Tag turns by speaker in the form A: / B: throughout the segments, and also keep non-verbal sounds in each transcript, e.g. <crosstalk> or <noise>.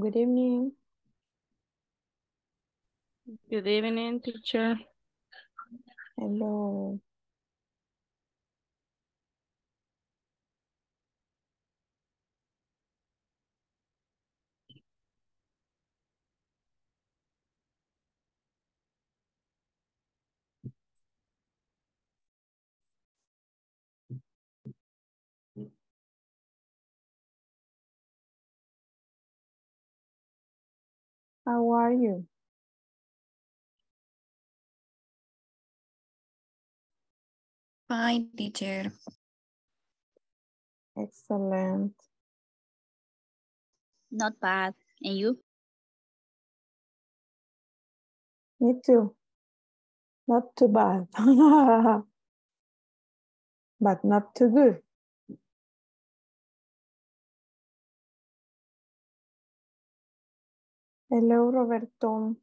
A: Good evening.
B: Good evening, teacher.
A: Hello. How are you?
C: Fine, teacher.
A: Excellent.
C: Not bad. And you?
A: Me too. Not too bad. <laughs> but not too good. Hello, Roberto.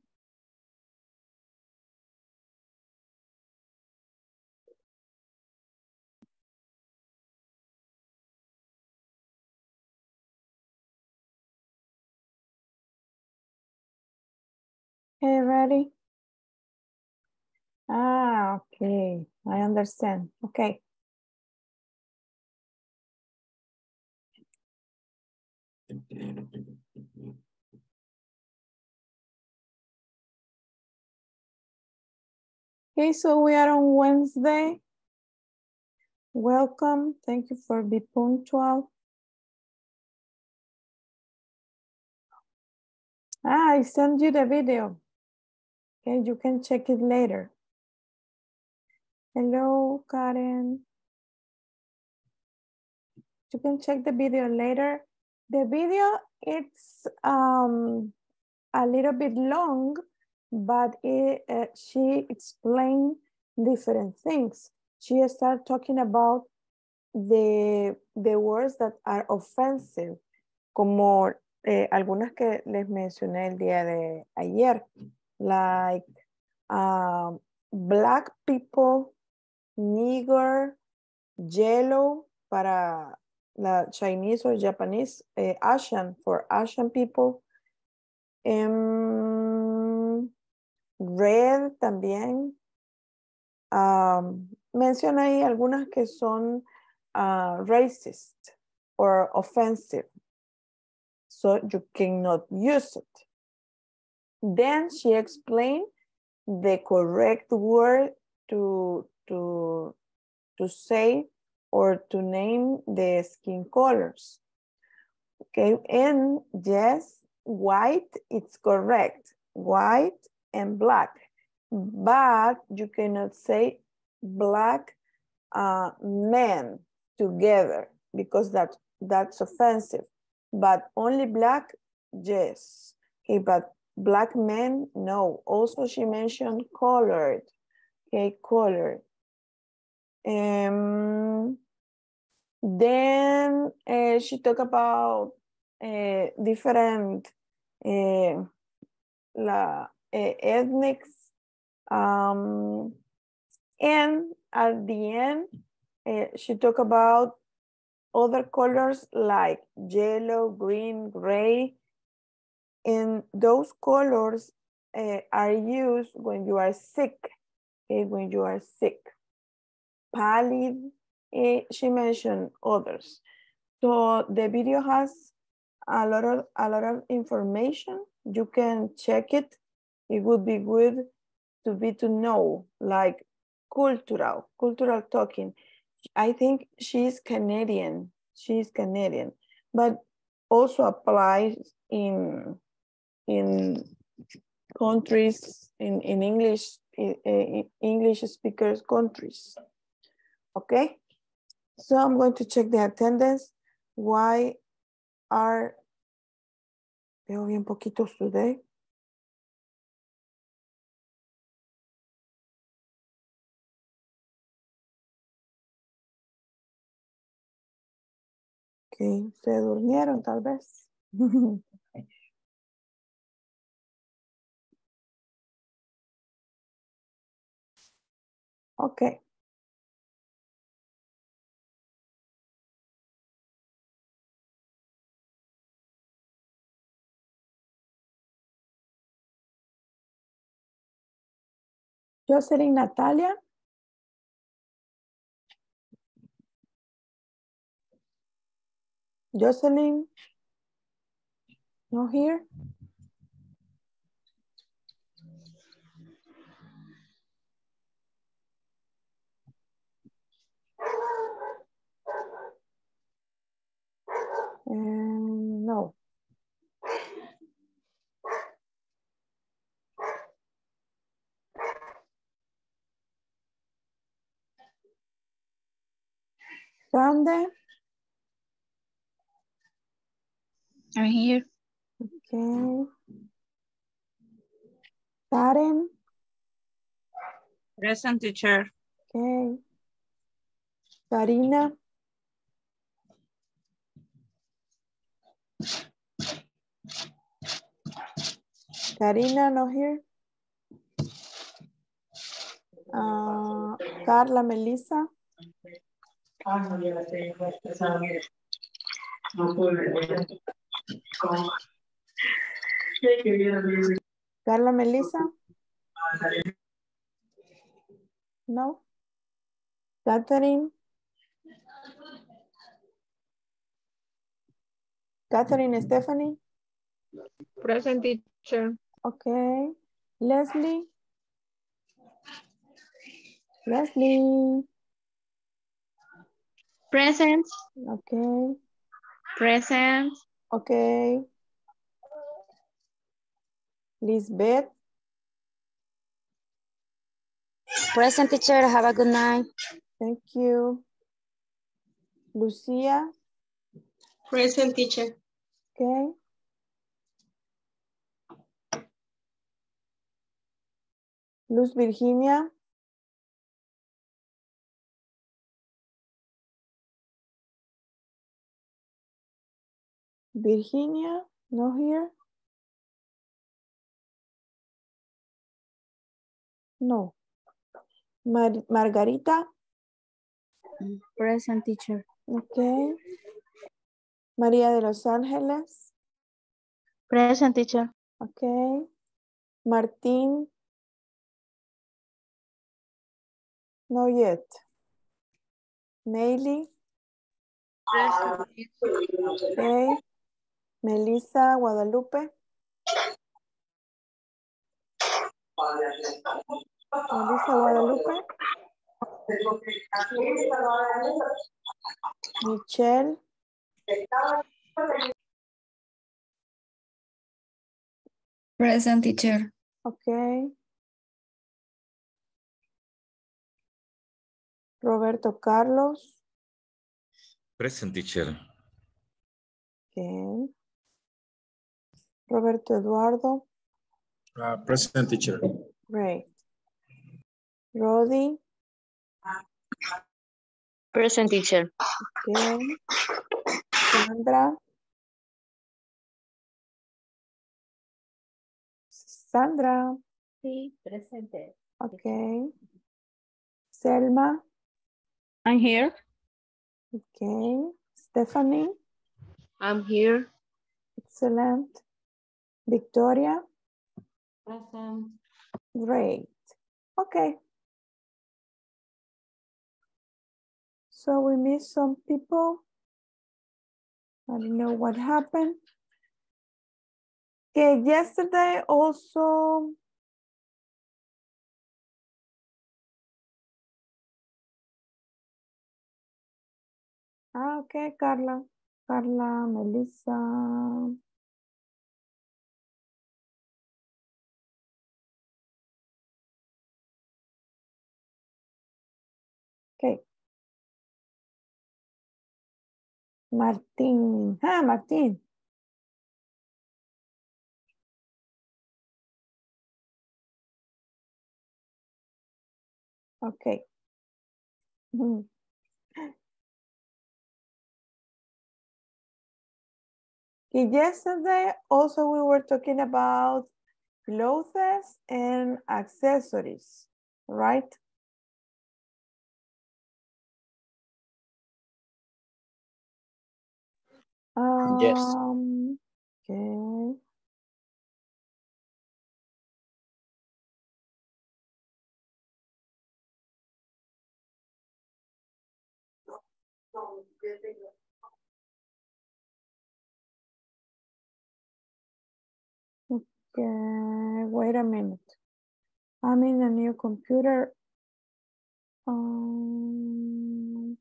A: Hey, ready? Ah, okay. I understand. Okay. Okay, so we are on Wednesday. Welcome. Thank you for being punctual. Ah, I sent you the video. Okay, you can check it later. Hello, Karen. You can check the video later. The video, it's um, a little bit long, but uh, she explained different things. She started talking about the, the words that are offensive, como eh, algunas que les mencioné el día de ayer, like um, black people, nigger, yellow para la Chinese or Japanese, eh, Asian for Asian people, um, red también. Um, menciona ahí algunas que son uh, racist or offensive. So you cannot use it. Then she explained the correct word to, to, to say or to name the skin colors. Okay, and yes, white, it's correct. White and black. But you cannot say black uh, men together because that, that's offensive. But only black, yes. Okay, but black men, no. Also, she mentioned colored. Okay, colored. Um, then uh, she talked about uh, different uh, la, ethnics. Um, and at the end, she talked about other colors like yellow, green, gray. And those colors are used when you are sick, okay, when you are sick pallid, uh, she mentioned others. So the video has a lot of a lot of information. You can check it. It would be good to be to know like cultural, cultural talking. I think she's Canadian. She's Canadian, but also applies in in countries in in English in, in English speakers countries. Okay, so I'm going to check the attendance. Why are, veo bien poquitos today. Se durmieron tal vez. <laughs> ok. Jocelyn Natalia. Jocelyn. No here. Um, no. Grande.
C: I'm here.
A: Okay. Karen.
B: Present teacher.
A: Okay. Karina. Karina, no here. Uh, Carla Melissa. Carla Melissa. No. Catherine. Catherine Stephanie.
D: Present teacher.
A: Okay. Leslie. Leslie.
C: Present.
A: Okay.
C: Present.
A: Okay. Lisbeth.
C: Present teacher. Have a good night.
A: Thank you. Lucia.
D: Present teacher.
A: Okay. Luz Virginia. Virginia, no here? No. Mar- Margarita,
C: Present teacher.
A: okay. María de los Ángeles,
C: Present teacher.
A: okay. Martín. No yet. Meili, okay. Melissa Guadalupe. Melissa Guadalupe. Michelle.
C: Present teacher.
A: Okay. Roberto Carlos.
E: Present teacher.
A: Okay. Roberto Eduardo.
F: Uh, present teacher.
A: Great. Rodi.
C: Present teacher.
A: Okay. Sandra. Sandra.
B: Sí, presente.
A: Okay. Selma.
B: I'm here.
A: Okay. Stephanie.
D: I'm here.
A: Excellent. Victoria.
B: Present.
A: Great. Okay. So we missed some people. I don't know what happened. Okay, yesterday also. Ah, okay, Carla. Carla, Melissa. Martín. Ah, Martín. Okay. Okay, yesterday also we were talking about clothes and accessories, right? Um, yes. Okay. Okay, wait a minute. I'm in a new computer. Um,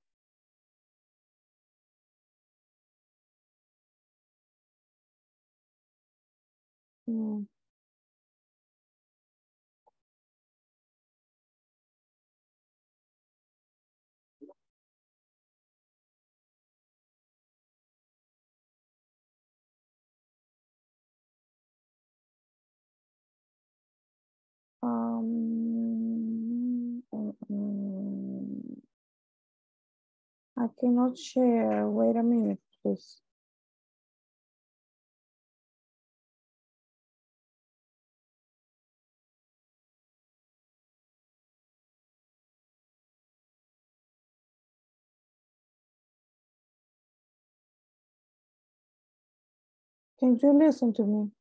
A: Um, mm, mm. I cannot share. Wait a minute, please. Can you listen to me?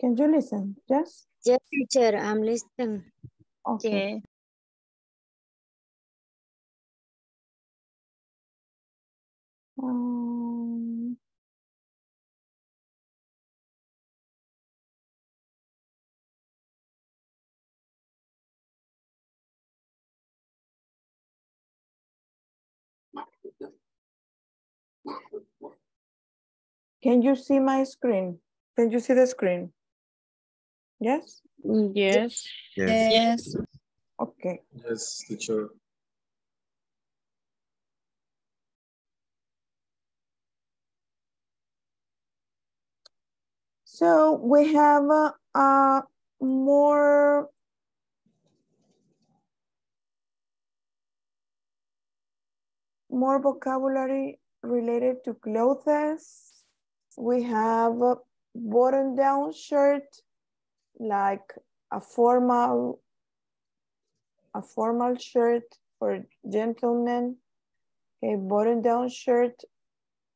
A: Can you listen? Yes?
C: Yes, teacher, I'm listening.
A: Okay. Um, Can you see my screen? Can you see the screen? Yes?
B: Yes.
E: Yes. yes.
A: Okay.
F: Yes, teacher.
A: So we have uh, uh, more more vocabulary related to clothes. We have a button down shirt, like a formal, a formal shirt for gentlemen, a button down shirt,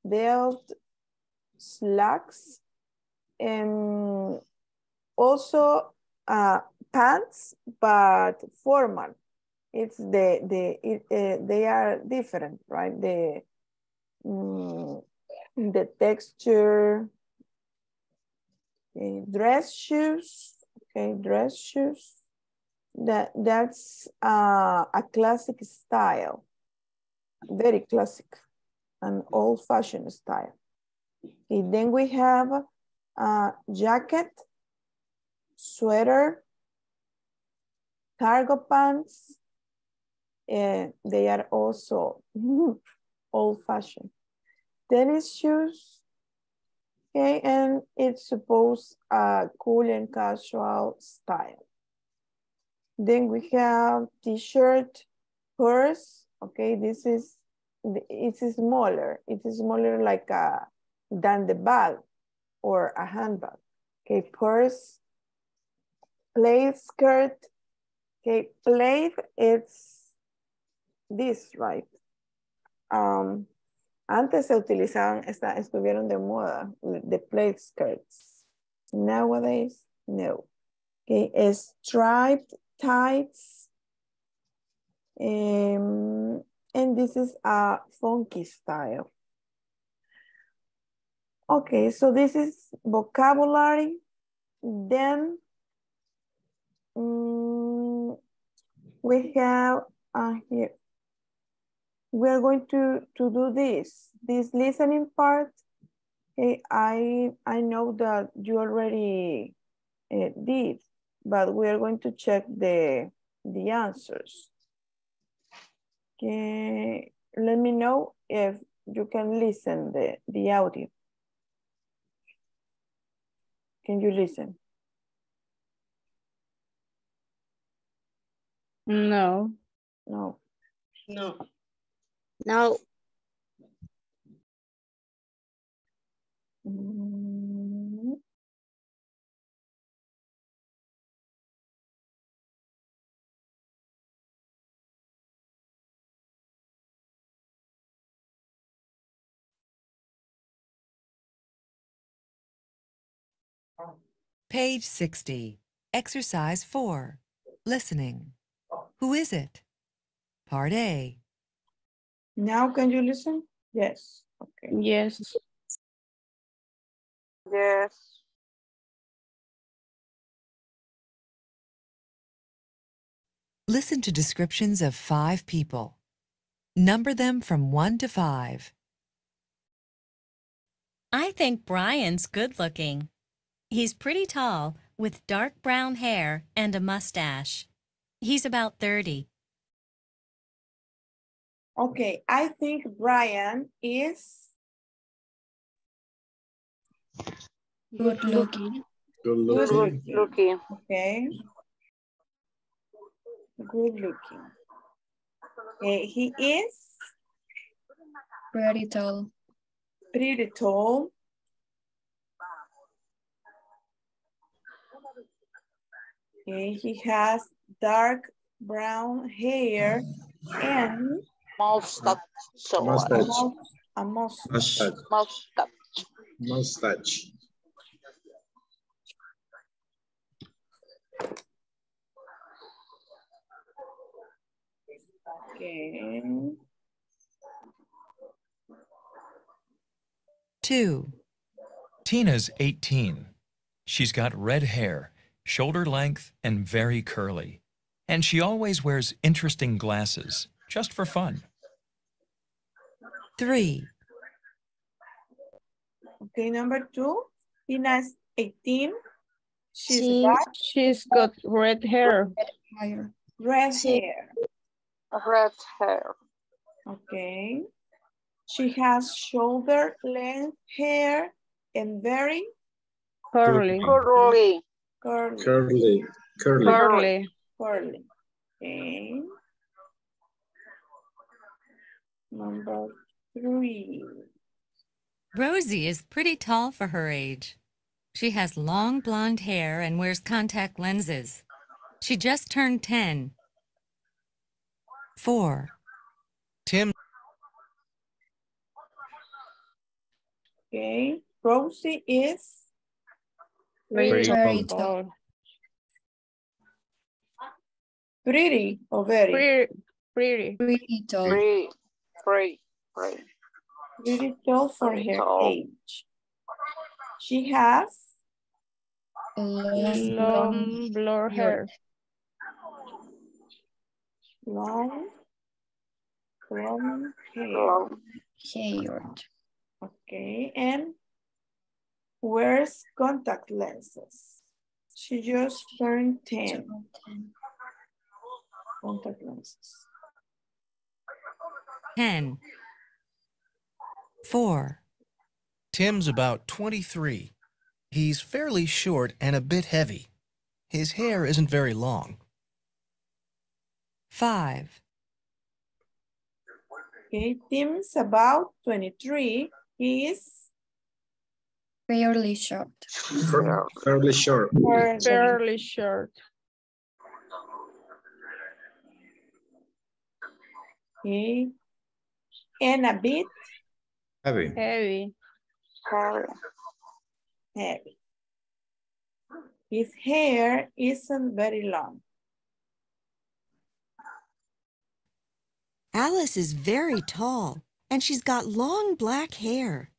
A: belt, slacks, and also uh, pants, but formal. It's the, the it, uh, they are different, right? The, mm, the texture, okay, dress shoes, okay, dress shoes. That, that's uh, a classic style, very classic, an old fashioned style. Okay, then we have uh, jacket, sweater, cargo pants. And they are also <laughs> old shoes. Okay, and it's supposed a cool and casual style. Then we have t-shirt, purse. Okay, this is, it's smaller. It's smaller like a, than the bag or a handbag. Okay, purse, plaid skirt. Okay, plaid, it's this, right? Um, antes se utilizaban, esta, estuvieron de moda, the plaid skirts. Nowadays, no. Okay, striped tights. Um, and this is a funky style. Okay, so this is vocabulary. Then um, we have uh, here. We're going to, to do this, this listening part. Okay, I, I know that you already uh, did, but we are going to check the, the answers. Okay, let me know if you can listen the, the audio. Can you listen?
B: No.
A: No.
D: No.
C: No,
A: Mm,
G: Page 60, Exercise 4, Listening. Who is it? Part A.
A: Now can you listen? Yes. Okay.
B: Yes.
D: Yes.
G: Listen to descriptions of five people. Number them from 1 to 5.
H: I think Brian's good looking. He's pretty tall with dark brown hair and a mustache. He's about 30.
A: Okay, I think Brian is
B: Good looking.
F: Good
A: good
F: looking.
A: looking.
D: Looking.
A: Okay. Good looking. Okay, he is
B: Pretty tall.
A: pretty tall. Okay, he has dark brown hair and
D: Mustache.
A: a
F: Mustache.
A: a mustache.
E: Mush.
D: Mustache.
F: Mustache.
A: Okay.
G: 2.
I: Tina's 18. She's got red hair, shoulder length, and very curly. And she always wears interesting glasses, just for fun.
G: 3.
A: Okay, number two, Tina's 18. She's
C: She-
A: got
B: She's got red hair.
A: red
C: She-
A: hair.
D: Red hair.
A: Okay. She has shoulder length hair and very
B: Curly.
D: Curly.
A: curly.
F: Curly. Curly.
B: Curly.
A: curly. Okay. Number three.
H: Rosie is pretty tall for her age. She has long blonde hair and wears contact lenses. She just turned 10.
G: 4.
I: Tim
A: Okay. Rosie is
B: Very,
E: Very
B: tall.
A: pretty or very
B: Pretty. Pretty.
C: Pretty tall.
D: Free. Free. Free.
A: pretty tall for her
D: tall.
A: age. She has
B: Long blonde hair.
A: long blonde hair.
D: Long.
C: Hair.
A: Okay, and wears contact lenses. She just turned 10 contact lenses.
H: 10.
G: 4.
J: Tim's about 23. He's fairly short and a bit heavy. His hair isn't very long.
G: 5.
A: Okay, Tim's about 23. He is
C: Fairly short.
F: Cur- Curly short.
B: Fairly short.
A: okay, and a bit
E: Heavy.
B: Heavy.
D: Hair.
A: heavy. His hair isn't very long.
K: Alice is very tall and she's got long black hair.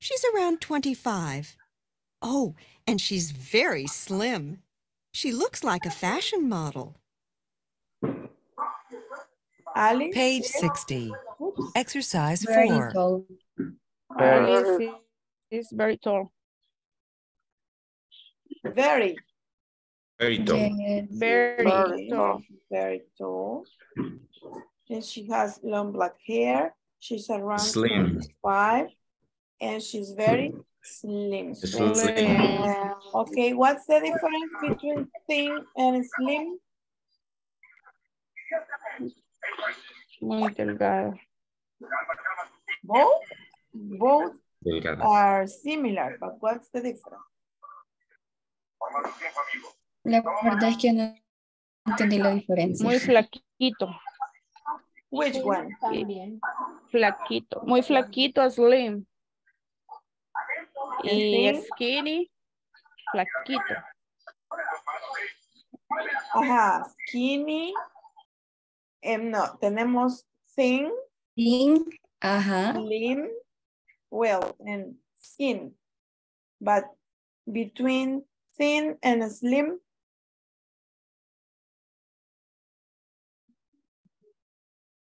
K: She's around 25. Oh, and she's very slim. She looks like a fashion model.
A: Alice
G: Page 60.
A: oops,
G: Exercise
C: Very
G: 4.
C: tall.
B: Alice is very tall.
A: very,
E: Very tall.
C: Yes.
B: Very
A: very
B: tall.
A: tall. Very tall. And she has long black hair. She's around
E: Slim.
A: five, and she's very slim.
E: Slim.
B: Slim.
A: Okay, what's the difference between thin and slim?
B: Muy delgada.
A: Both, both are similar, but what's the difference?
C: La verdad es que no entendí la diferencia.
B: Muy flaquito.
A: Which one?
B: Flaquito. Muy flaquito, slim. Y skinny, flaquito.
A: Ajá, skinny. Em, no, tenemos thin,
C: Thin, ajá,
A: slim well, and thin. But between thin and slim,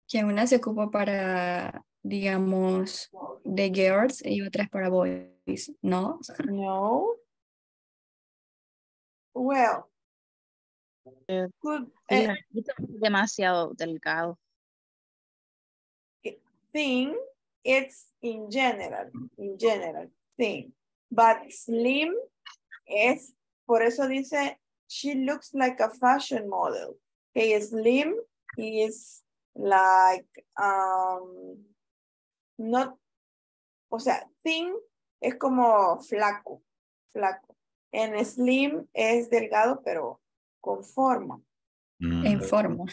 C: Que una se ocupa para, digamos, de girls y otra es para boys, ¿no?
A: no. Well,
L: Eh,
A: could, eh,
L: demasiado delgado.
A: thin, it's in general, in general, thin. But slim es, por eso dice, she looks like a fashion model. Okay, slim is like, um, not, o sea, thin es como flaco, flaco. En slim es delgado, pero con forma.
C: En forma.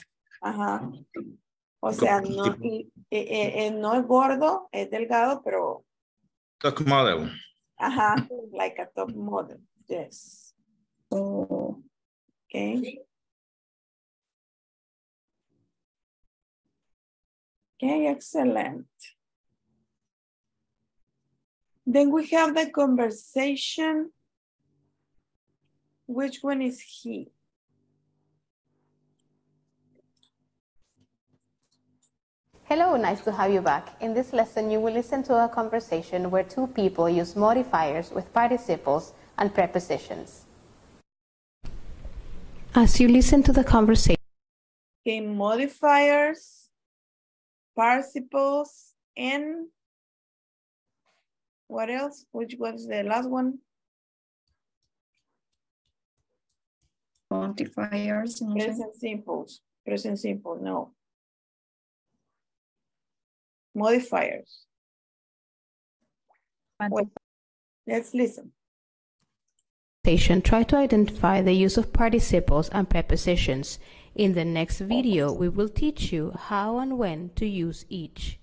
A: Ajá. O sea, no, y- <laughs> eh, eh, eh, no es gordo, es delgado, pero,
E: Top model.
A: ajá, <laughs> like a top model. Yes.
C: Oh,
A: Okay. Okay, excellent. Then we have the conversation. Which one is he?
M: Hello, nice to have you back. In this lesson, you will listen to a conversation where two people use modifiers with participles and prepositions. As you listen to the conversation,
A: Okay, modifiers, participles, and what else? Which was the last one?
C: quantifiers. no sé.
A: Present simples, present simple, no. Modifiers. Wait, Let's listen.
M: Station try to identify the use of participles and prepositions. In the next video, we will teach you how and when to use each.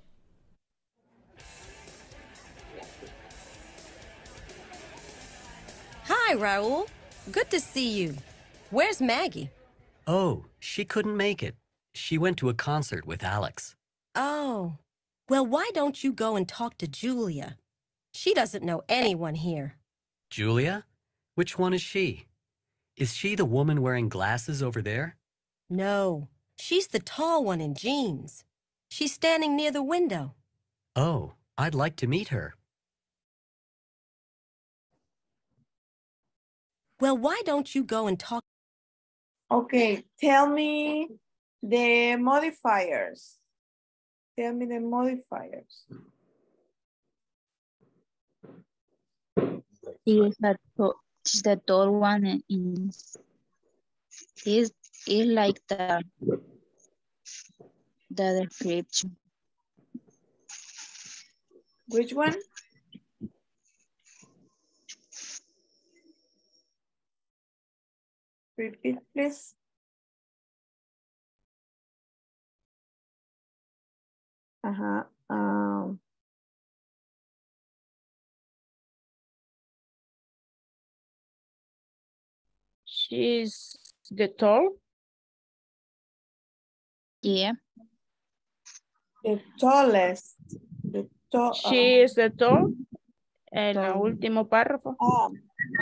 N: Hi, Raul. Good to see you. Where's Maggie?
O: Oh, she couldn't make it. She went to a concert with Alex.
N: Oh, well, why don't you go and talk to Julia? She doesn't know anyone here.
O: Julia? Which one is she? Is she the woman wearing glasses over there?
N: No, she's the tall one in jeans. She's standing near the window.
O: Oh, I'd like to meet her.
N: Well, why don't you go and talk?
A: Okay, tell me the modifiers. Tell me the modifiers.
L: Is the, tall one in, is, is like the, the description.
A: Which one? Repeat, please. Ajá. um,
B: She's the tall.
L: Yeah.
A: the tallest. The tall.
B: She is the tall. En el último párrafo.
A: Ah,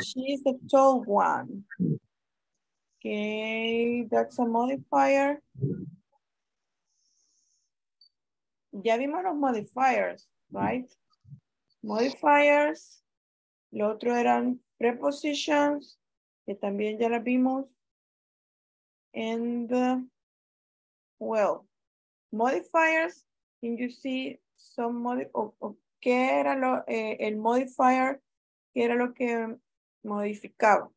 A: she is the tall one. Okay, that's a modifier. Ya vimos los modifiers, right? Modifiers. Lo otro eran prepositions, que también ya las vimos. And, uh, well, modifiers, can you see some modi o- o ¿Qué era lo, eh, el modifier? ¿Qué era lo que modificaba?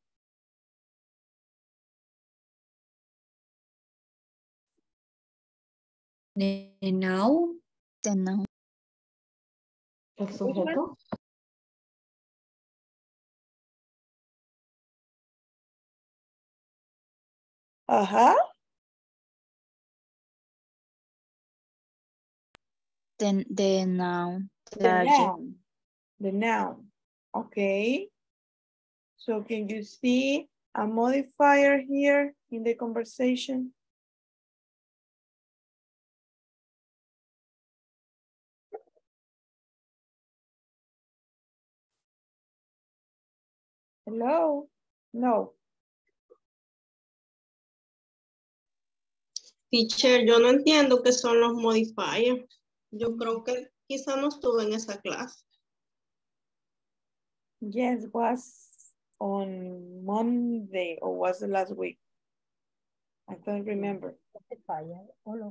C: The noun.
L: The noun.
A: ¿El sujeto? Ajá.
L: The, the noun.
A: The
L: The
A: noun. The noun. Okay. So can you see a modifier here in the conversation? Hello? No.
P: Teacher, yo no entiendo qué son los modifiers. Yo creo que quizá no estuve en esa clase.
A: Yes, was on Monday or was it last week? I don't remember.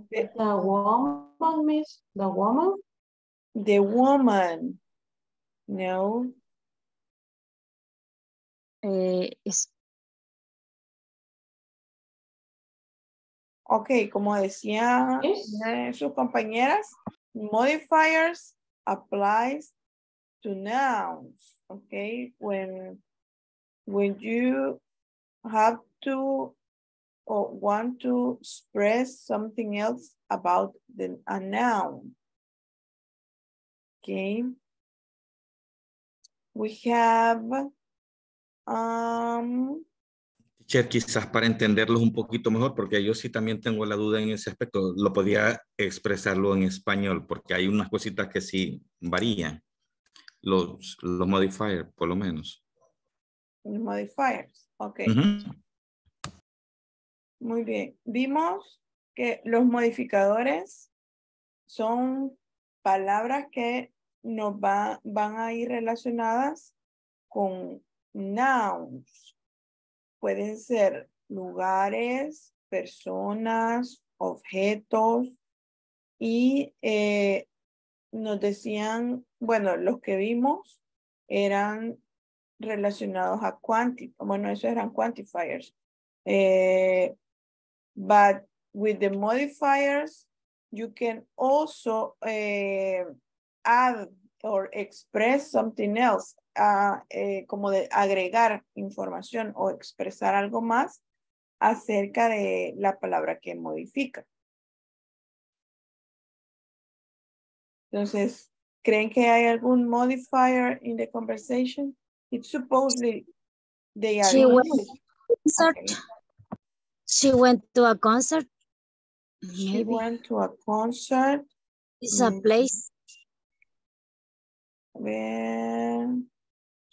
Q: The woman, miss, the woman?
A: The woman. No.
L: Eh, es,
A: Ok, como decía eh, sus compañeras, modifiers applies to nouns. Okay, when when you have to or want to express something else about the, a noun. Okay. We have um
E: quizás para entenderlos un poquito mejor, porque yo sí también tengo la duda en ese aspecto, lo podía expresarlo en español, porque hay unas cositas que sí varían, los, los modifiers, por lo menos.
A: modifiers. Ok.
E: Ujú.
A: Muy bien. Vimos que los modificadores son palabras que nos va- van a ir relacionadas con nouns. Pueden ser lugares, personas, objetos y eh, nos decían, bueno, los que vimos eran relacionados a quanti, bueno, esos eran quantifiers. Eh, but with the modifiers, you can also eh, add or express something else, eh, como de agregar información o expresar algo más acerca de la palabra que modifica. Entonces, ¿creen que hay algún modifier in the conversation? It's supposedly they are
L: She went concert.
A: Okay.
L: She went to a concert.
A: She
L: Maybe.
A: went to a concert.
L: It's a
A: Mm.
L: place.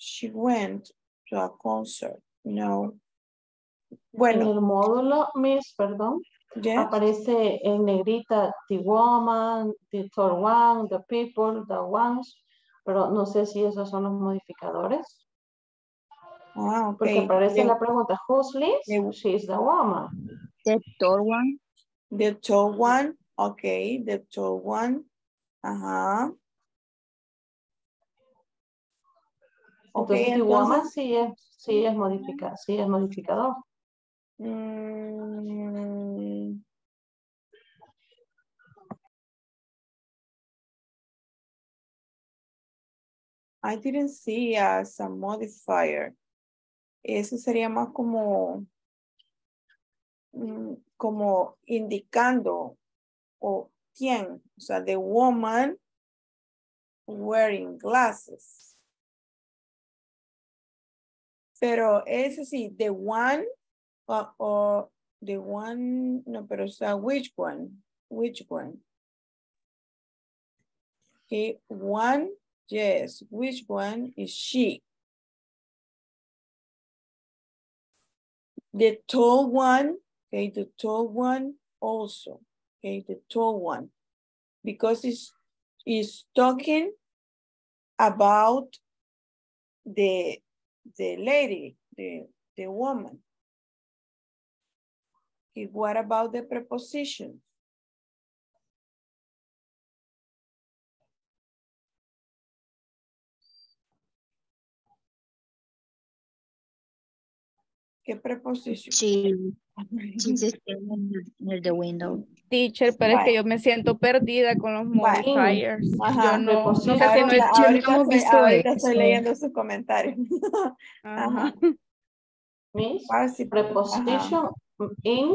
A: She went to a concert. No. Bueno.
Q: En el módulo, Miss, perdón,
A: Yes.
Q: aparece en negrita the woman, the tall one, the people, the ones, pero no sé si esos son los modificadores.
A: Ah, ok.
Q: Porque aparece
A: The-
Q: la pregunta, whose lives? She is the woman.
L: The tall one.
A: The tall one. Okay, the tall one. Ajá.
Q: Entonces, woman
A: entonces.
Q: sí es, sí es modifica, sí es modificador.
A: Mm, I didn't see as a modifier. Eso sería más como, mm, como indicando o quién, o sea, the woman wearing glasses. Pero ese sí, the one o, o the one, no, pero which one, which one. Okay, one, yes, which one is she? The tall one, okay, the tall one also, okay, the tall one. Because it's, it's talking about the, the lady, the, the woman. Okay, what about the prepositions? ¿Qué preposición?
L: She, <laughs> she's standing near, near the window.
B: Teacher, pero es que yo me siento perdida con los modifiers.
A: Ajá.
B: Yo no, no sé si no
A: Ahorita, estoy,
L: visto
A: ahorita
L: eso.
A: estoy leyendo sus comentarios. <laughs>
B: Ajá.
A: Ajá.
Q: Miss,
A: ajá.
Q: preposition in,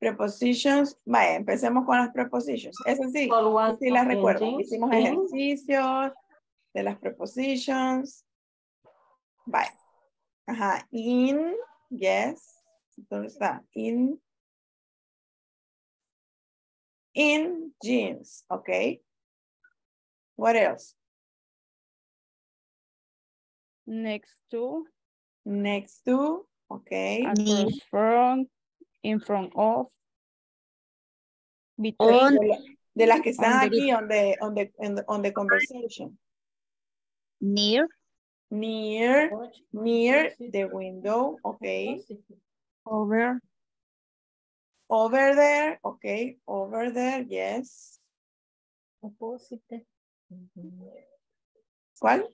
A: Prepositions, vaya, empecemos con las prepositions. Eso sí, sí las recuerdo. Hicimos
Q: in,
A: ejercicios de las prepositions. Vaya. Ajá, in, yes. ¿Dónde está? In. In jeans, okay. What else?
B: Next to.
A: Next to. Okay.
B: Across from. In front of. Between.
A: On- de, de las que están
L: on the-
A: aquí on the, on the, on the, on the conversation.
L: Near.
A: Near, near the window, okay.
B: Over.
A: Over there, okay, over there, yes.
R: Opposite.
A: ¿Cuál?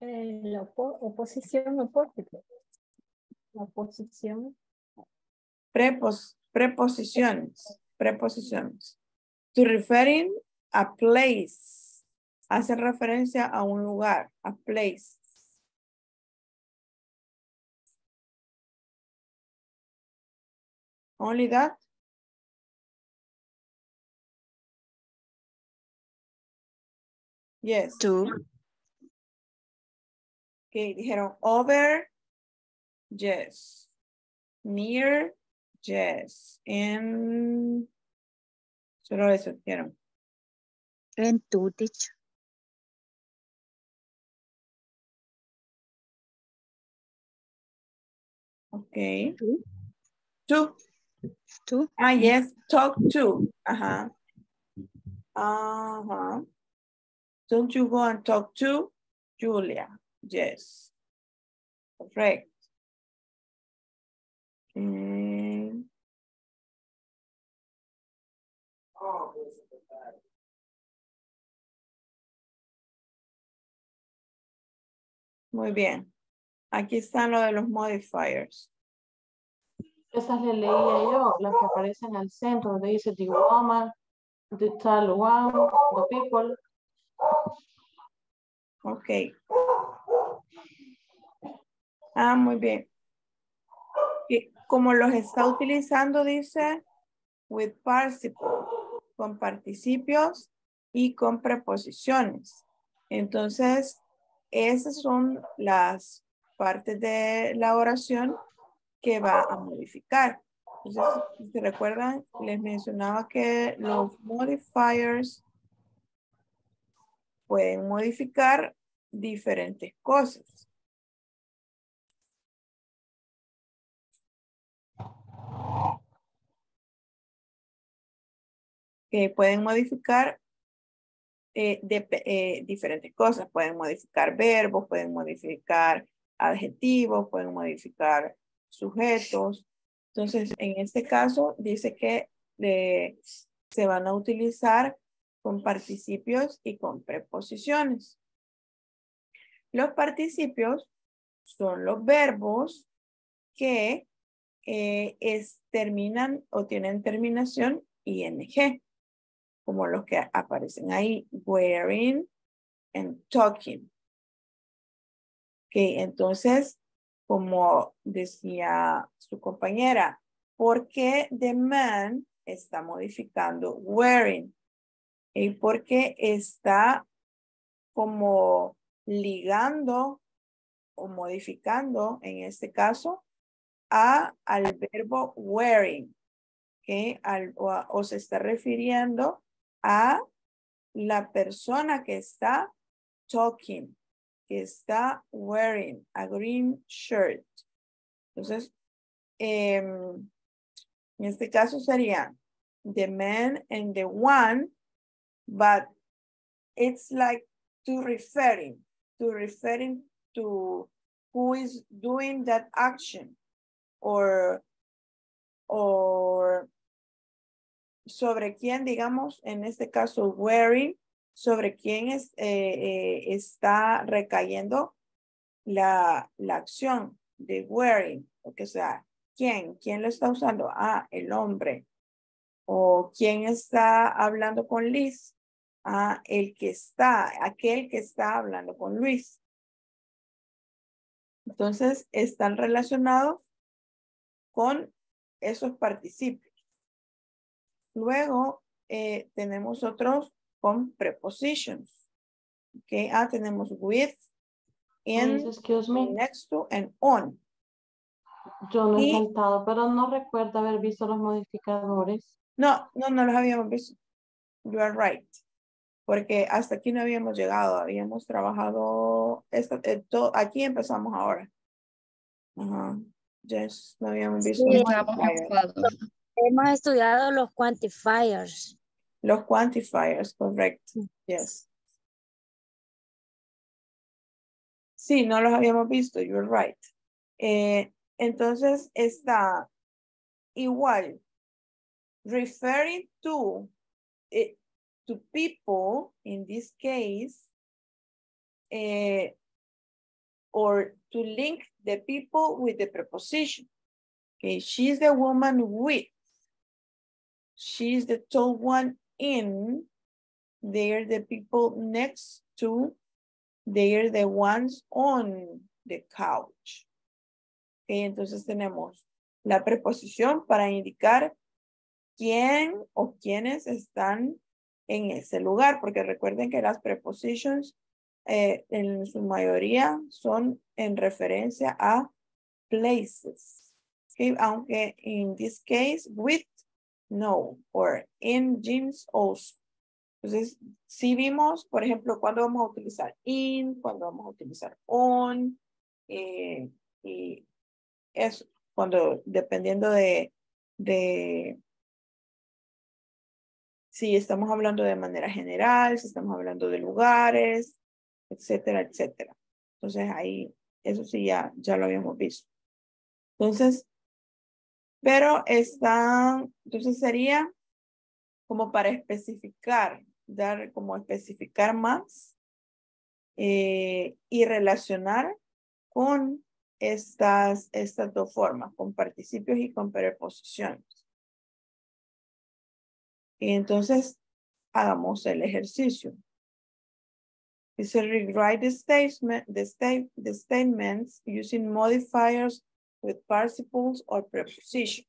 R: Eh, la opo- oposición, opposite. La oposición.
A: Prepos, preposiciones, preposiciones. To referring a place. Hace referencia a un lugar, a place. Only that? Yes.
L: Two.
A: Okay, dijeron over, yes. Near, yes. And solo eso dijeron.
L: And to teach.
A: Okay. Two.
L: Two.
A: Ah, yes, talk to. Uh-huh. Uh-huh. Don't you go and talk to Julia? Yes. Correct. Mm. Muy bien. Aquí están lo de los modifiers.
Q: Esas le leía yo, las que aparecen al centro, donde dice the woman, the tall one, the people.
A: Ok. Ah, muy bien. Y como los está utilizando, dice, with participle, con participios y con preposiciones. Entonces, esas son las partes de la oración que va a modificar. Entonces, si se recuerdan, les mencionaba que los modifiers pueden modificar diferentes cosas. Que pueden modificar eh, eh, diferentes cosas. Pueden modificar verbos, pueden modificar adjetivos, pueden modificar sujetos. Entonces, en este caso, dice que se van a utilizar con participios y con preposiciones. Los participios son los verbos que eh, terminan o tienen terminación ing, como los que aparecen ahí, wearing and talking. Ok, entonces, como decía su compañera, ¿por qué the man está modificando wearing? Y porque está como ligando o modificando, en este caso, a, al verbo wearing, ¿ok? Al- o se está refiriendo a la persona que está talking, que está wearing a green shirt. Entonces, em, en este caso sería the man and the one, but it's like to referring, to referring to who is doing that action or, or sobre quién, digamos, en este caso, wearing, sobre quién es, eh, eh, está recayendo la, la acción de wearing, o que sea, ¿quién? ¿Quién lo está usando? Ah, el hombre. O quién está hablando con Liz. Ah, el que está, aquel que está hablando con Luis. Entonces, están relacionados con esos participios. Luego, eh, tenemos otros con prepositions. Okay, ah, tenemos with, in,
Q: Please, excuse me.
A: next to, and on.
Q: Yo no he
A: Y-
Q: saltado, pero no recuerdo haber visto los modificadores.
A: No, no, no los habíamos visto. You are right. porque hasta aquí no habíamos llegado, habíamos trabajado, esta, eh, aquí empezamos ahora. Ajá. Yes, no habíamos visto.
L: Sí. Hemos estudiado los quantifiers.
A: Los quantifiers, correcto. Yes. Sí, no los habíamos visto, you're right. Eh, entonces está igual. Referring to, eh, to people, in this case, eh, or to link the people with the preposition. Okay, she's the woman with. She's the tall one in. They're the people next to. They're the ones on the couch. Okay, entonces tenemos la preposición para indicar quién o quiénes están en ese lugar, porque recuerden que las prepositions eh, en su mayoría son en referencia a places. Okay, aunque in this case, with, no, or in gyms also. Entonces, si vimos, por ejemplo, cuando vamos a utilizar in, cuando vamos a utilizar on, eh, y eso, cuando, dependiendo de, de si estamos hablando de manera general, si estamos hablando de lugares, etcétera, etcétera. Entonces ahí, eso sí ya, ya lo habíamos visto. Entonces, pero está, entonces sería como para especificar, dar como especificar más eh, y relacionar con estas, estas dos formas, con participios y con preposiciones. Y entonces, hagamos el ejercicio. Dice, rewrite the statements using modifiers with participles or prepositions.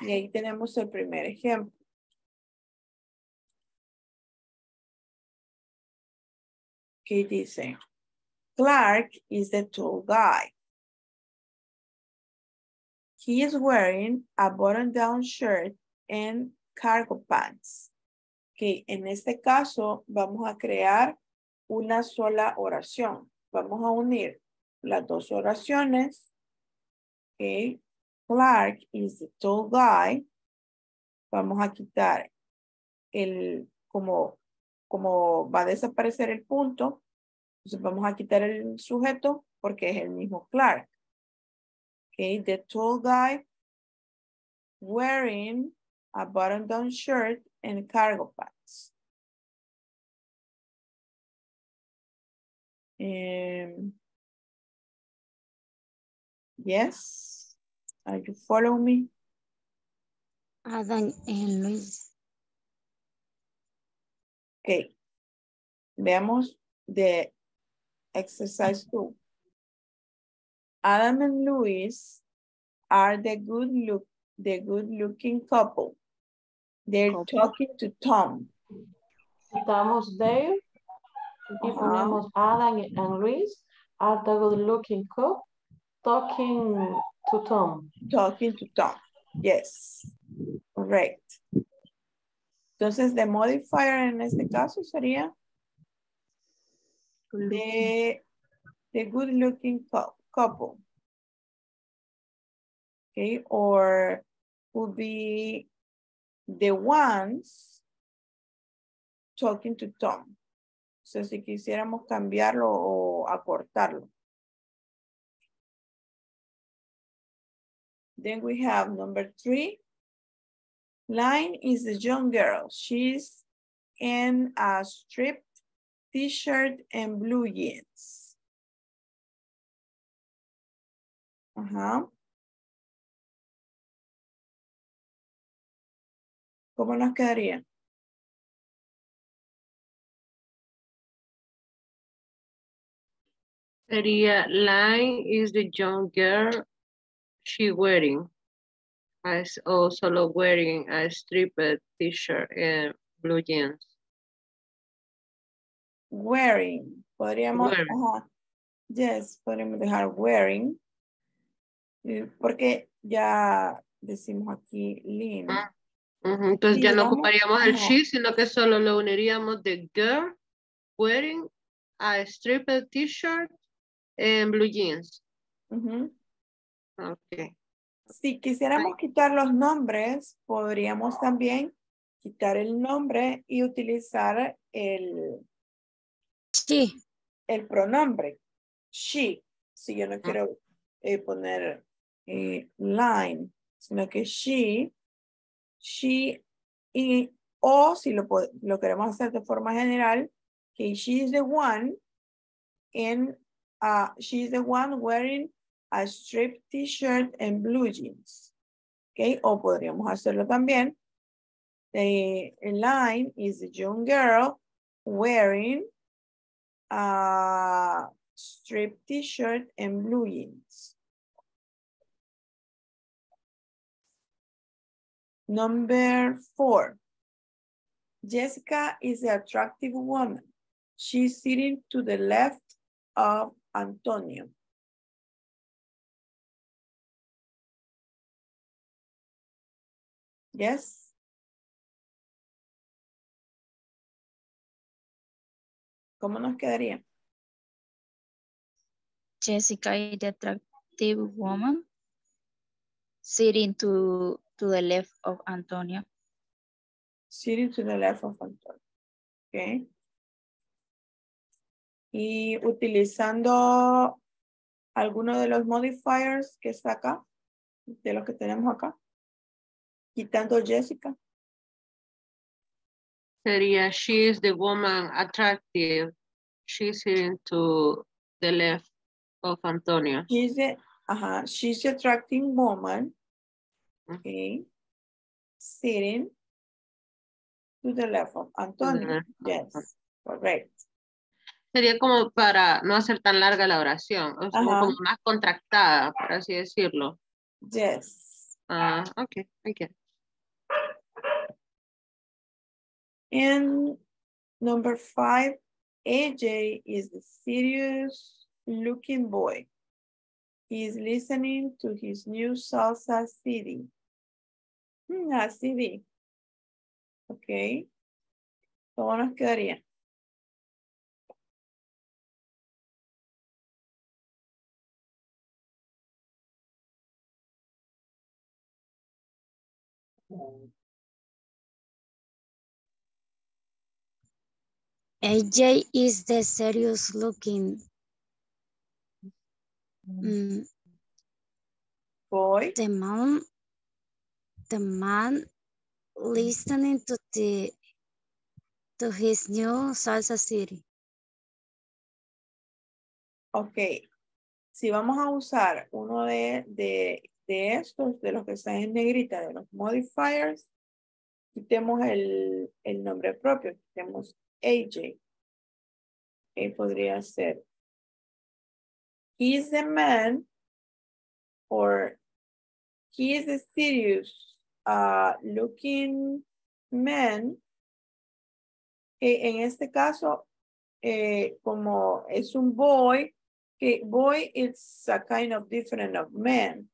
A: Y ahí tenemos el primer ejemplo. Que dice, Clark is the tall guy. He is wearing a button-down shirt and cargo pants. Que en este caso vamos a crear una sola oración. Vamos a unir las dos oraciones. Okay. Clark is the tall guy. Vamos a quitar el, como, como va a desaparecer el punto. Entonces vamos a quitar el sujeto porque es el mismo Clark. Okay, the tall guy wearing a button-down shirt and cargo pants. Um, yes, are you follow me?
L: Adam and Luis.
A: Okay, veamos the exercise two. Adam and Luis are the good look, the good looking couple. They're talking to Tom.
Q: Quitamos there y
A: Ajá.
Q: ponemos Adam and Luis are the good looking couple talking to Tom.
A: Talking to Tom. Yes, correct. Entonces, the modifier en este caso sería the, the good looking cou- couple. Okay, or would be the ones talking to Tom. So, si quisiéramos cambiarlo o acortarlo. Then we have number three. Line is the young girl. She's in a striped t-shirt and blue jeans. Ajá. ¿Cómo nos quedaría?
S: Sería line is the young girl she wearing. As also wearing a striped t-shirt and blue jeans.
A: Wearing. Podríamos,
S: Wearing.
A: ajá. Yes, podríamos dejar wearing. Porque ya decimos aquí lean.
S: Ujú, Entonces
A: Y
S: ya no ocuparíamos el she, sino que solo lo uniríamos de girl wearing a striped t-shirt and blue jeans. Ok.
A: Si quisiéramos quitar los nombres, podríamos también quitar el nombre y utilizar el,
L: Sí.
A: el pronombre she. Si yo no quiero eh, poner eh, line, sino que she, she, y, o si lo, lo queremos hacer de forma general, que she is the one and uh, she is the one wearing a striped t-shirt and blue jeans. Okay, o podríamos hacerlo también. The line is a young girl wearing a striped t-shirt and blue jeans. Number four. Jessica is an attractive woman. She's sitting to the left of Antonio. Yes. ¿Cómo nos quedaría?
L: Jessica is the attractive woman sitting to, to the left of Antonio.
A: Sitting to the left of Antonio. Okay. Y utilizando alguno de los modifiers que está acá, de los que tenemos acá, quitando Jessica.
S: Sería she is the woman attractive. She's sitting to the left of Antonio.
A: She's ajá, she's a attracting woman. Okay. Sitting to the left of Antonio. Yes, correct.
S: Sería como para no hacer tan larga la oración, o sea, como más contractada, por así decirlo.
A: Yes.
S: Ah, ok, I
A: And number five, AJ is the serious looking boy. He is listening to his new salsa CD. Hmm, a CD. Ok. ¿Cómo nos quedaría?
L: AJ is the serious looking mm,
A: boy.
L: The man, the man listening to the to his new salsa city.
A: Ok. Si vamos a usar uno de, de, de estos, de los que están en negrita, de los modifiers, quitemos el, el nombre propio, quitemos AJ. Que podría ser He is the man or he is a serious uh, looking man. que en este caso, eh, como es un boy, que boy it's a kind of different of man.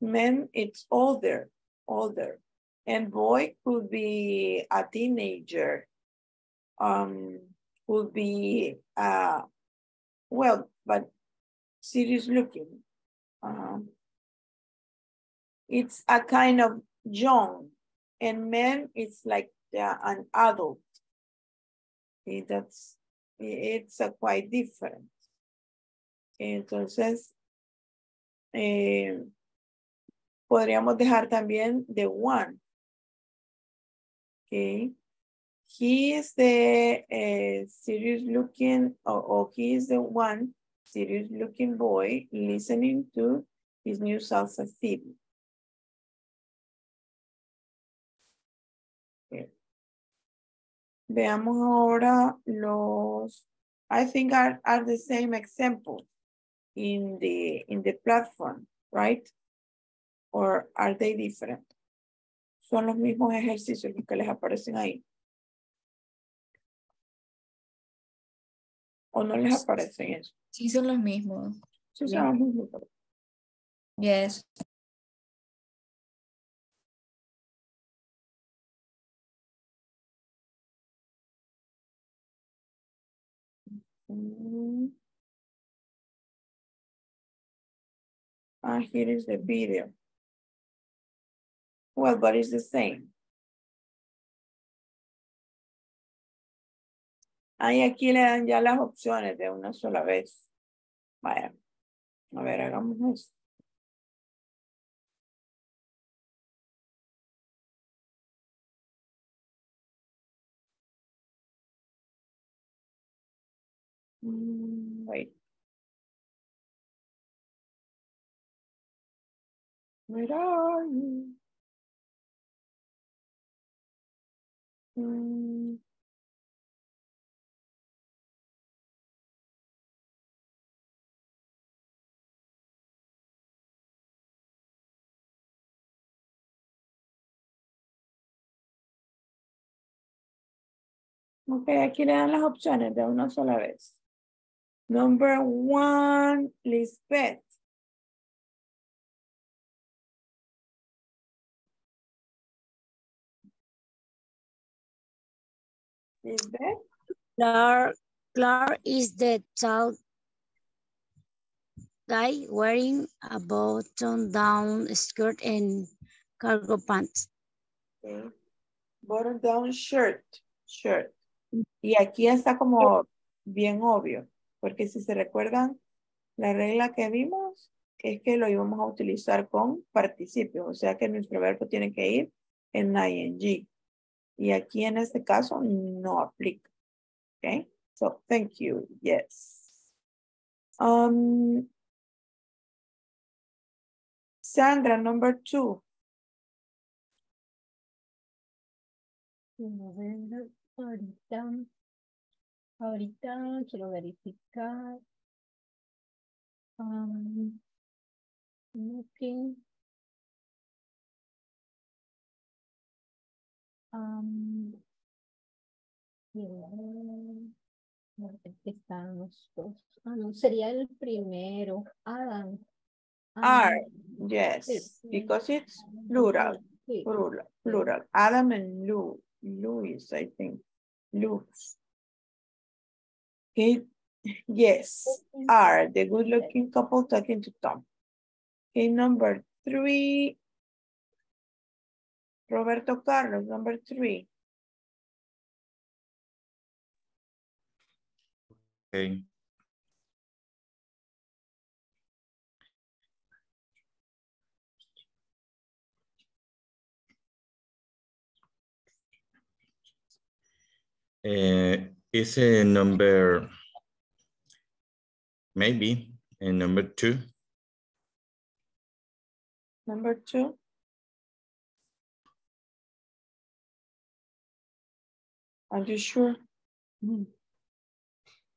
A: Man it's older, older. And boy could be a teenager. Um, could be uh well, but serious looking. Uh, it's a kind of young, and man it's like an adult. Okay, that's it's a quite different. Entonces, eh, podríamos dejar también the one. Okay. He is the uh, serious looking, or, he is the one serious looking boy listening to his new salsa. Okay. Veamos ahora los, I think are, are the same examples in the, in the platform, right? Or are they different? Son los mismos ejercicios que les aparecen ahí. ¿O no les aparecen eso?
C: Sí, son los mismos.
A: Sí, son los mismos.
C: Yes.
A: Ah, here is the video. Well, but it's the same. Ahí aquí le dan ya las opciones de una sola vez. Vaya. A ver, hagamos esto. Mm, wait. Where are you? Mm. Ok, aquí le dan las opciones de una sola vez. Number one, Lisbeth. Lisbeth?
T: Clark, Clark is the tall guy wearing a button-down skirt and cargo pants.
A: Okay. Bottom down shirt, shirt. Y aquí está como bien obvio, porque si se recuerdan, la regla que vimos es que lo íbamos a utilizar con participios, o sea que nuestro verbo tiene que ir en ing. Y aquí en este caso no aplica. Okay, so thank you, yes. Um, Sandra, number two.
R: Ahorita, ahorita quiero verificar. Um, looking. Um. Aquí están los dos. Ah, no, sería el primero. Adam.
A: Are,
R: Adam.
A: yes, because it's plural,
R: Sí.
A: plural, plural. Adam and Lou, Louis, I think, Luz. Okay, yes, are the good looking couple talking to Tom. Okay, number three. Roberto Carlos, number three.
E: Okay. Uh, is a number, maybe, a number two.
A: Number two. Are you sure? Hmm.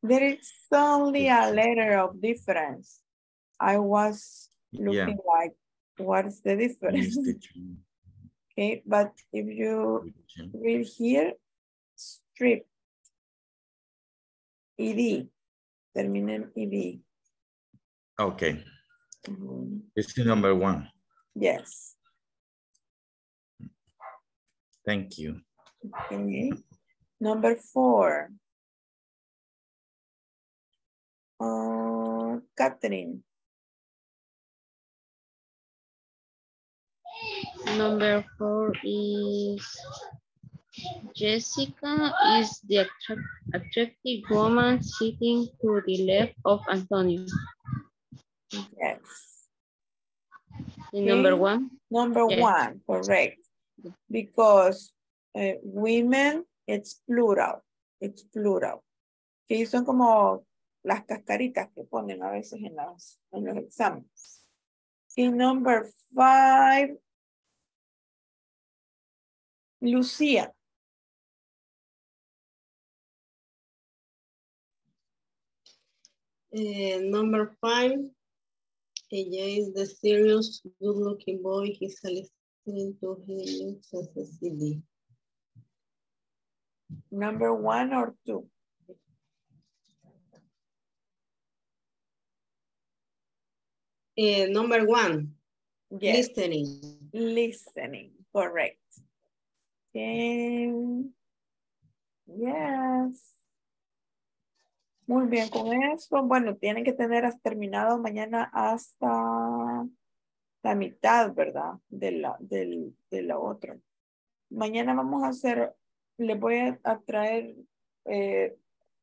A: There is only a letter of difference. I was
E: Yeah.
A: looking like, what's the difference?
E: The. <laughs>
A: Okay, but if you read here, strip, ed, termina en ed.
E: Okay,
A: Mhm.
E: it's the number one.
A: Yes.
E: Thank you.
A: Okay. Number four. Uh, Catherine.
L: Number four is Jessica is the attract- attractive woman sitting to the left of Antonio.
A: Yes.
L: Number one,
A: Number
L: Yes.
A: one, correct. Because uh, women, it's plural. It's plural. Que son como las cascaritas que ponen a veces en, las, en los exámenes. Y number five, Lucía.
P: Eh, number five, ella is the serious, good-looking boy. He's listening to him as CD.
A: Number one or two?
P: Eh, number one,
A: Yes.
P: listening.
A: Listening, correct. Okay. Yes. Muy bien, con eso, bueno, tienen que tener terminado mañana hasta la mitad, ¿verdad? De la, de la otra. Mañana vamos a hacer, les voy a, a traer eh,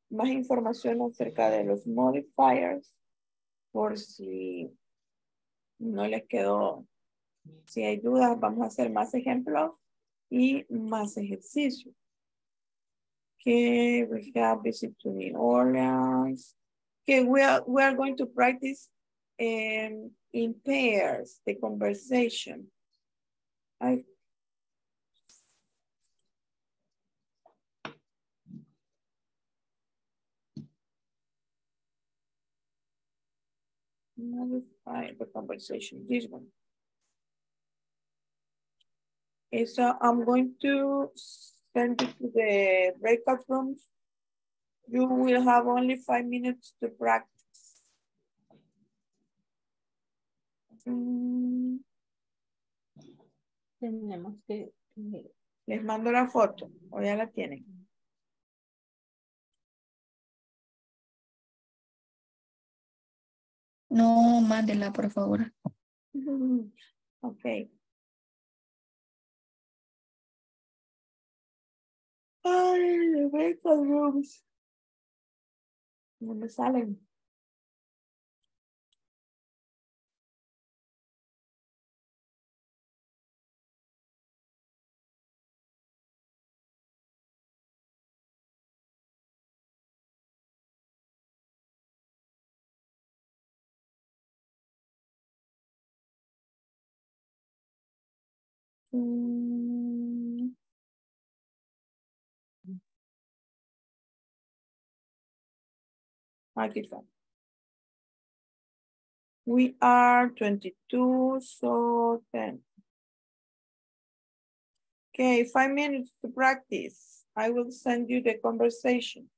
A: más información acerca de los modifiers, por si no les quedó, si hay dudas, vamos a hacer más ejemplos y más ejercicios. Okay, we have visit to New Orleans. Okay, we are, we are going to practice um, in pairs, the conversation. I, modify the conversation, this one. Okay, so I'm going to send you to the breakout rooms. You will have only five minutes to practice. Mm,
R: Tenemos que...
A: Les mando la foto, o ya la tienen.
C: No, mándela, por favor. <laughs>
A: Ok. Ay, the breakout rooms. No me salen. Mm. Aquí está. We are 22, so 10. Okay, five minutes to practice. I will send you the conversation.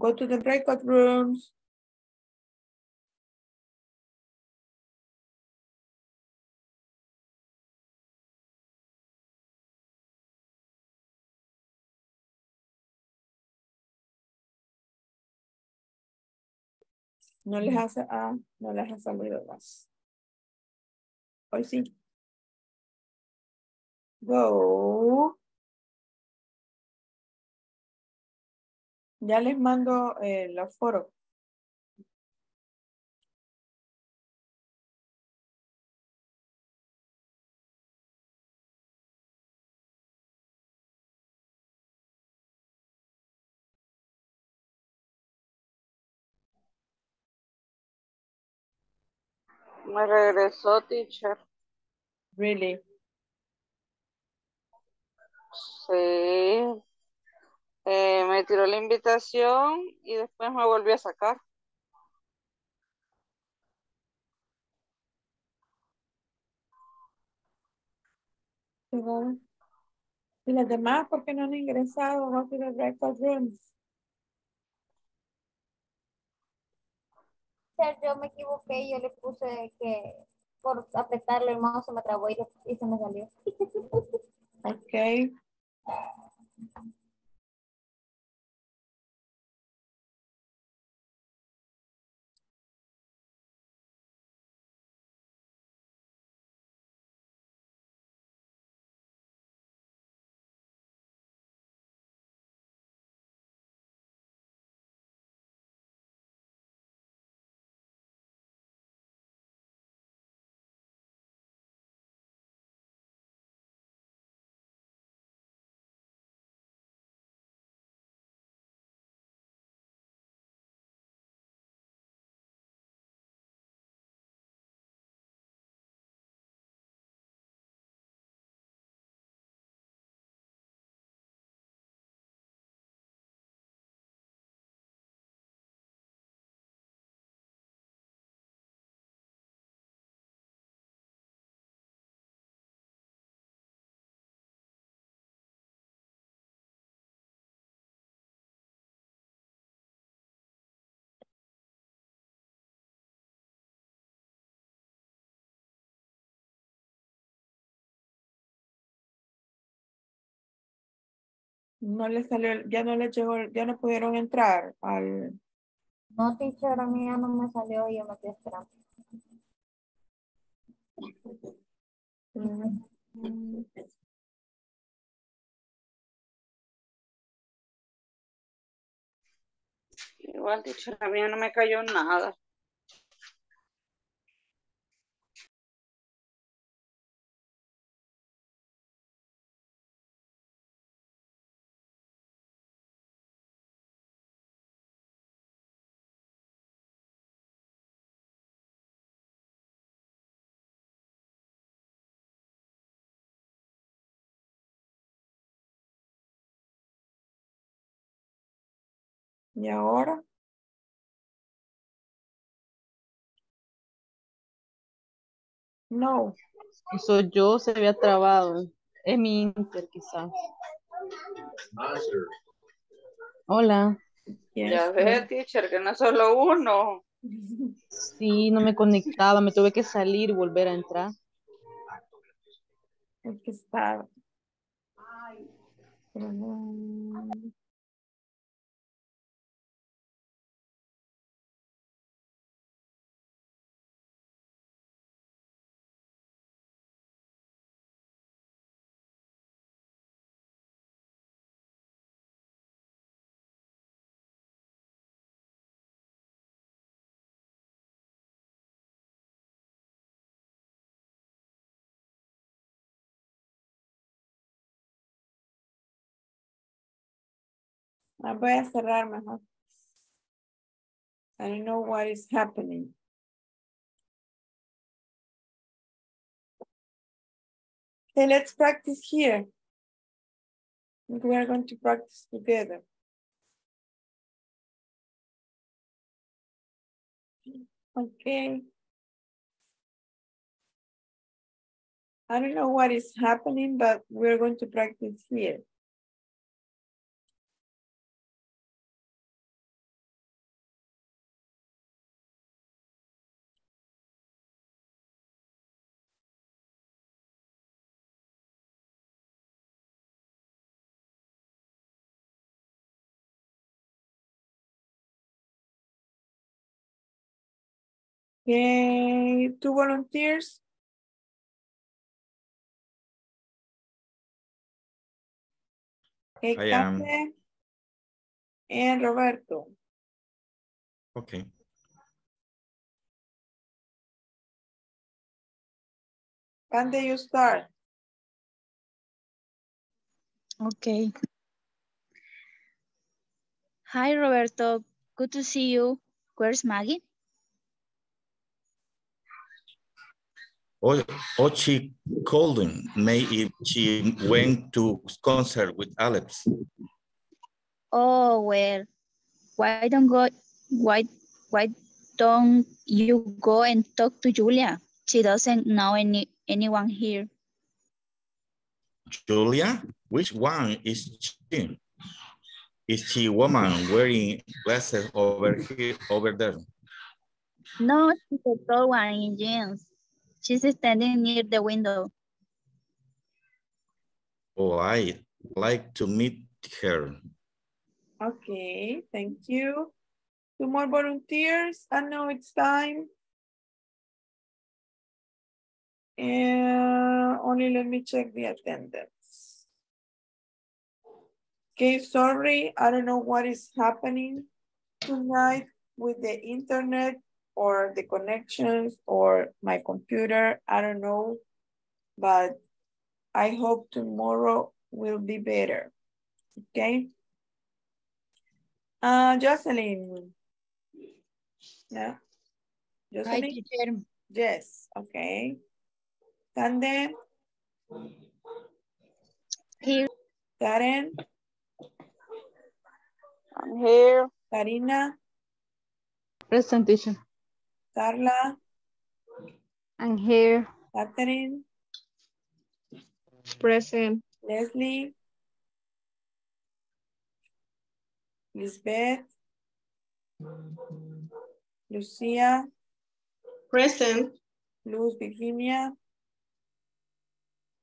A: Go to the breakout rooms. No les hace, ah, no les ha salido más. Hoy sí. Go. Ya les mando eh, la foro.
D: Me regresó, teacher.
A: Really.
D: Sí. Eh, me tiró la invitación y después me volvió a sacar.
A: Y las demás, ¿por qué no han ingresado? Go to the breakout rooms.
U: Yo me equivoqué, yo le puse que por apretarle el mouse se me trabó y, y se me salió.
A: Okay. No les salió, ya no les llegó, ya no pudieron entrar al...
U: No, teacher, a mí ya no me salió y yo me estoy esperando.
A: Mm.
D: Igual, teacher, a mí no me cayó nada.
A: ¿Y ahora? No.
V: Eso yo se había trabado. Es mi inter, quizás. Hola.
D: Ya ve, teacher, que no es solo uno.
V: Sí, no me conectaba, me tuve que salir y volver a entrar.
A: Es que está... Pero no... Ah, voy a cerrar mejor. I don't know what is happening. Okay, let's practice here. We are going to practice together. Okay. I don't know what is happening, but we're going to practice here. Okay, two volunteers. Okay,
E: I am.
A: And Roberto.
E: Okay.
A: Cande, you start.
L: Okay. Hi, Roberto. Good to see you. Where's Maggie?
E: She called him. May if she went to concert with Alex.
L: Oh, well, why don't go, why, why don't you go and talk to Julia? She doesn't know any, anyone here.
E: Julia, which one is she? Is she woman wearing glasses over here, over there?
L: No, she's a tall one in jeans. She's standing near the window.
E: Oh, I like to meet her.
A: Okay, thank you. Two more volunteers. Ah, I know it's time. And only let me check the attendance. Okay, sorry, I don't know what is happening tonight with the internet or the connections or my computer, I don't know, but I hope tomorrow will be better, okay? Uh, Jocelyn. Yeah. Jocelyn?
B: teacher.
A: Yes, okay. Cande?
L: Here.
A: Karen?
D: I'm here.
A: Karina?
V: Present teacher.
A: Carla?
V: I'm here.
A: Catherine?
V: Present.
A: Leslie? Lisbeth? Lucia?
P: Present.
A: Luz Virginia?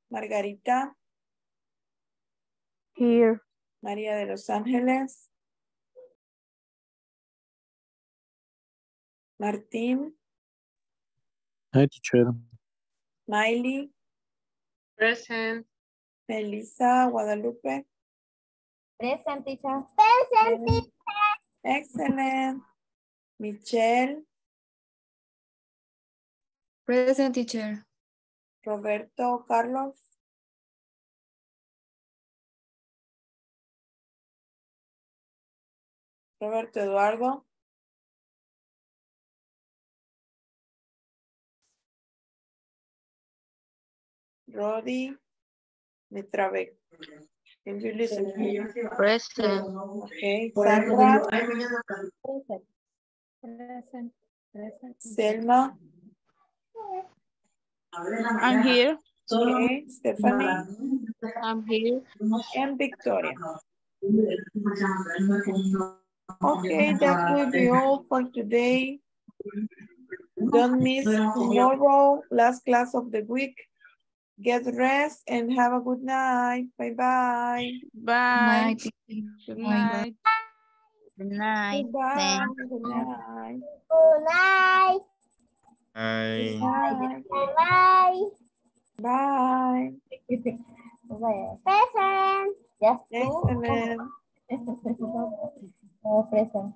A: Margarita?
V: Here.
A: María de Los Ángeles. Martín.
W: Hi, teacher.
A: Miley.
S: Present.
A: Melissa Guadalupe.
U: Present, teacher. Present, teacher.
A: Excellent. Michelle.
C: Present teacher.
A: Roberto Carlos. Roberto Eduardo. Rodi. Me trabé. Can you listen to me?
B: Present.
A: Okay. Sandra.
R: Present. Present. Present.
A: Selma.
B: I'm here.
A: Okay. Stephanie.
B: I'm here.
A: And Victoria. Okay, that will be all for today. Don't miss tomorrow, last class of the week. Get rest and have a good night. Bye-bye.
B: Bye.
C: teacher.
B: Good
C: Bye.
B: night.
L: Good night.
A: Goodbye.
L: Thank
A: Good night.
U: Good night.
E: Ay.
A: Bye.
U: Bye.
A: Bye.
U: Present. Just two.
A: Excellent.
U: Present.